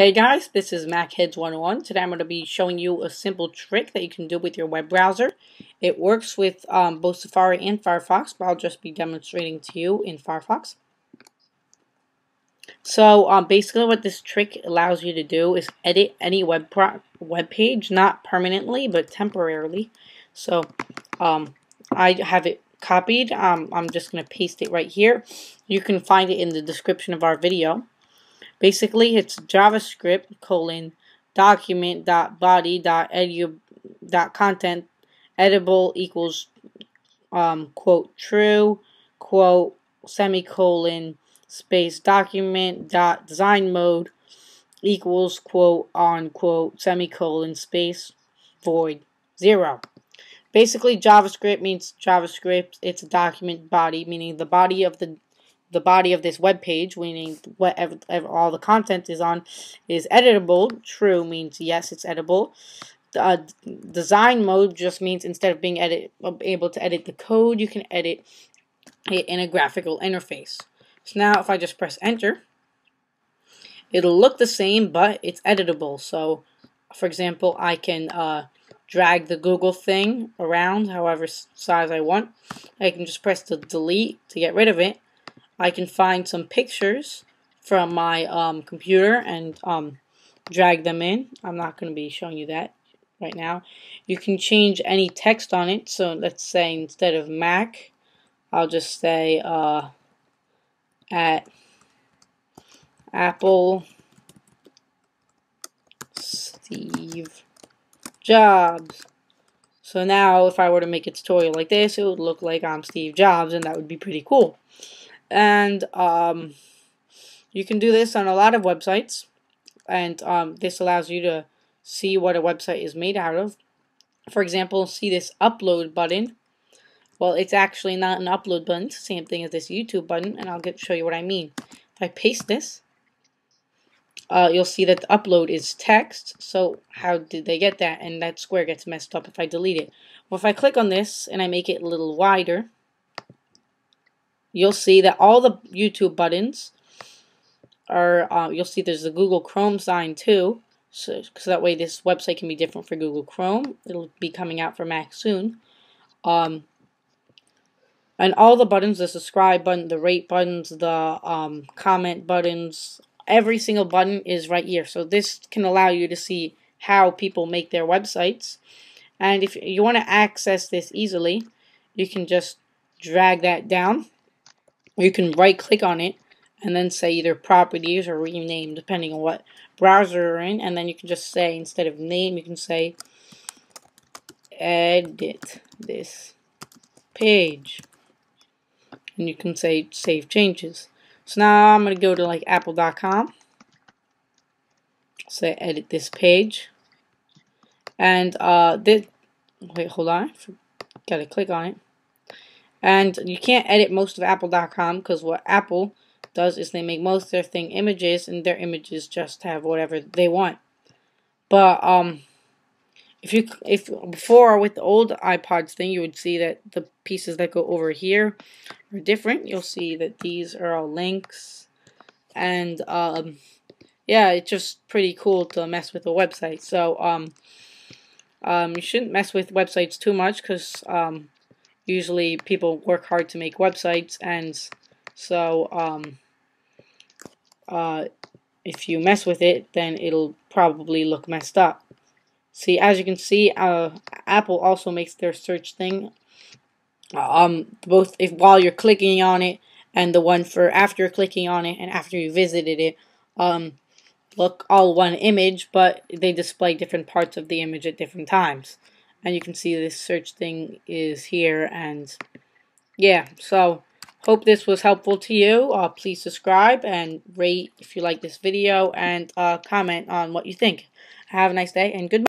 Hey guys, this is MacHeads101. Today I'm going to be showing you a simple trick that you can do with your web browser. It works with um, both Safari and Firefox, but I'll just be demonstrating to you in Firefox. So um, basically what this trick allows you to do is edit any web, web page, not permanently, but temporarily. So um, I have it copied. Um, I'm just going to paste it right here. You can find it in the description of our video. Basically, it's JavaScript colon document dot body dot edu dot content editable equals um, quote true quote semicolon space document dot design mode equals quote on quote semicolon space void zero. Basically, JavaScript means JavaScript. It's a document body, meaning the body of the the body of this web page, meaning whatever all the content is on, is editable. True means yes, it's editable. Uh, design mode just means instead of being edit able to edit the code, you can edit it in a graphical interface. So now if I just press enter, it'll look the same, but it's editable. So, for example, I can uh, drag the Google thing around however size I want. I can just press the delete to get rid of it I can find some pictures from my um, computer and um, drag them in. I'm not going to be showing you that right now. You can change any text on it. So let's say instead of Mac, I'll just say uh, at Apple Steve Jobs. So now if I were to make a tutorial like this, it would look like I'm Steve Jobs and that would be pretty cool and um, you can do this on a lot of websites. And um, this allows you to see what a website is made out of. For example see this upload button. Well it's actually not an upload button. Same thing as this YouTube button and I'll get show you what I mean. If I paste this uh, you'll see that the upload is text. So how did they get that? And that square gets messed up if I delete it. Well if I click on this and I make it a little wider you'll see that all the YouTube buttons are, uh, you'll see there's the Google Chrome sign too, so, so that way this website can be different for Google Chrome. It'll be coming out for Mac soon. Um, and all the buttons, the subscribe button, the rate buttons, the um, comment buttons, every single button is right here. So this can allow you to see how people make their websites. And if you want to access this easily, you can just drag that down you can right click on it and then say either properties or rename depending on what browser you're in. And then you can just say instead of name you can say edit this page. And you can say save changes. So now I'm gonna go to like apple.com say edit this page. And uh this wait hold on. Gotta click on it and you can't edit most of apple.com because what Apple does is they make most of their thing images and their images just have whatever they want. But um if you if before with the old iPods thing you would see that the pieces that go over here are different. You'll see that these are all links and um yeah, it's just pretty cool to mess with a website. So um um you shouldn't mess with websites too much cuz um usually people work hard to make websites and so um, uh, if you mess with it then it'll probably look messed up. See as you can see uh, Apple also makes their search thing um, both if while you're clicking on it and the one for after clicking on it and after you visited it um, look all one image but they display different parts of the image at different times and you can see this search thing is here and yeah so hope this was helpful to you. Uh, please subscribe and rate if you like this video and uh, comment on what you think. Have a nice day and goodbye